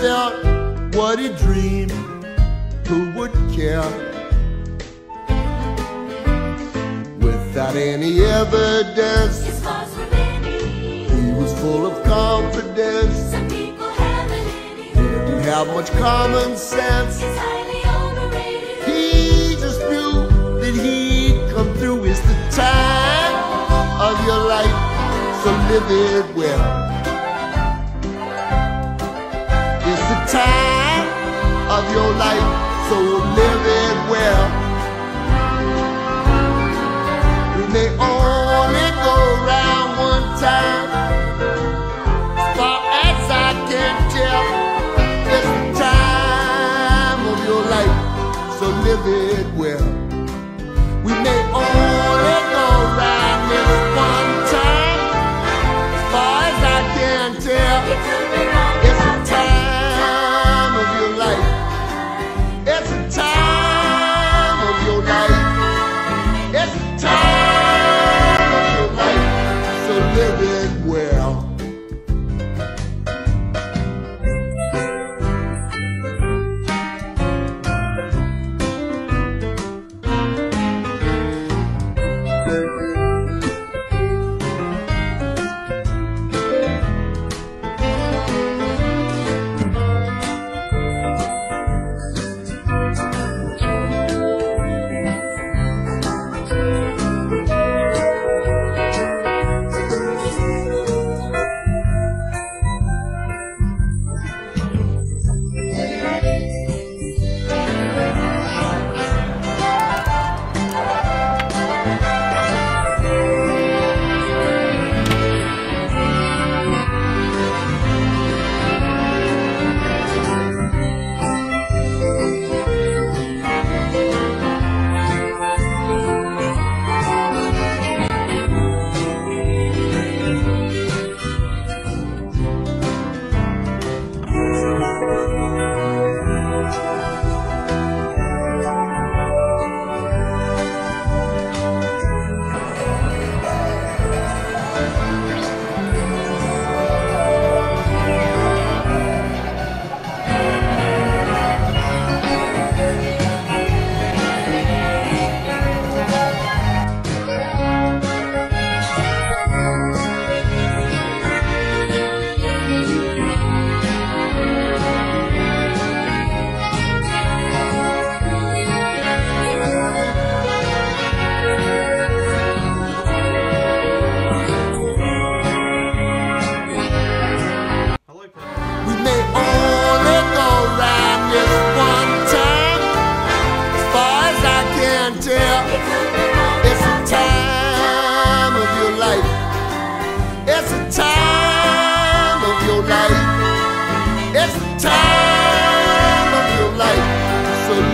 felt what he dreamed, who would care? Without any evidence, his scars were many. He was full of confidence. Some people haven't any. Didn't have much common sense. He's highly overrated. He just knew that he'd come through. It's the time of your life, so live it well. your life, so live it well.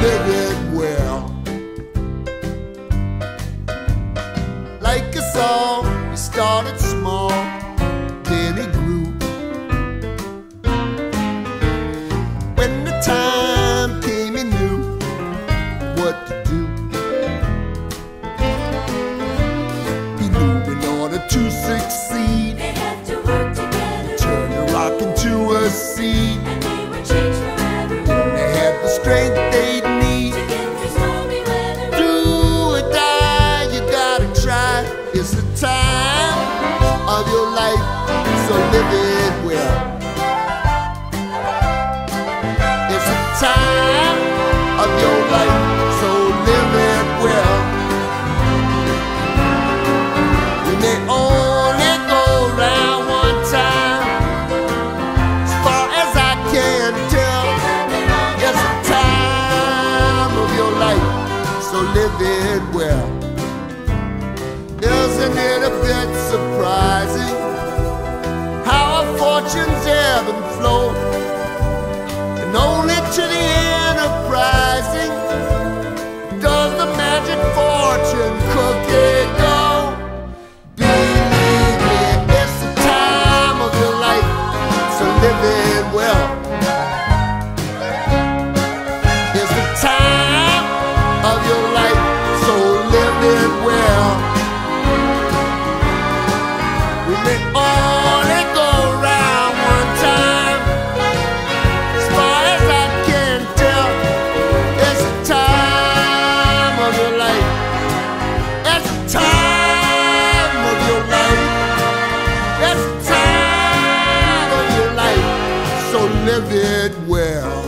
live it well. Like us all, we started small, then grew. When the time came, he knew what to do. He knew in order to succeed, they had to work together, turn a rock into a seed. Woo! well. Live it well.